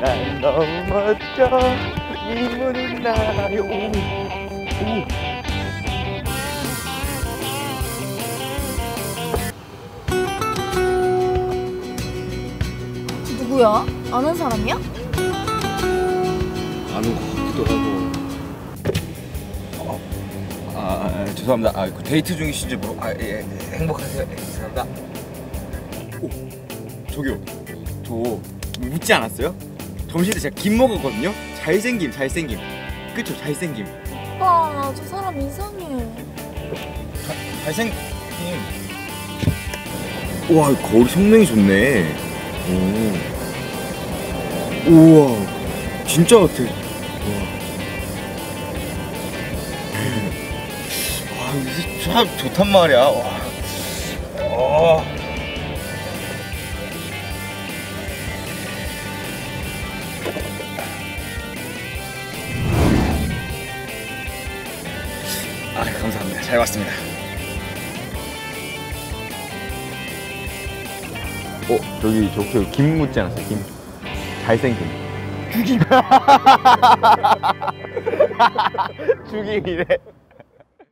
난 너무 멋져 네 문은 나요 오, 오. 누구야? 아는 사람이야? 아는 것 같기도 하고 어, 아, 아, 아, 죄송합니다 아, 그 데이트 중이신지 모르 아, 예, 예, 행복하세요 예, 죄송합니다 오 저기요 저 묻지 않았어요? 점심 때 제가 김 먹었거든요? 잘생김 잘생김. 그쵸 잘생김. 오빠 저 사람 이상해. 잘생김. 우와 거울 성능이 좋네. 오. 우와 진짜 같아. 우와. 와 이게 참 좋단 말이야. 와. 어. 아 감사합니다. 잘 봤습니다. 어 저기 저기 김 묻지 않았어요? 김. 잘생김. 죽임! 죽임이래